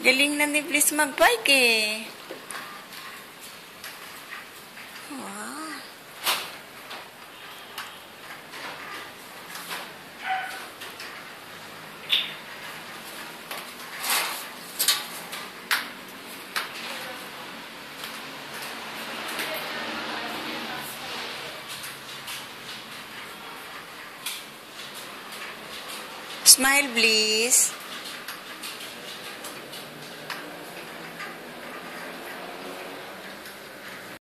Galing na ni Bliss mag-bike eh. Wow. Smile, please.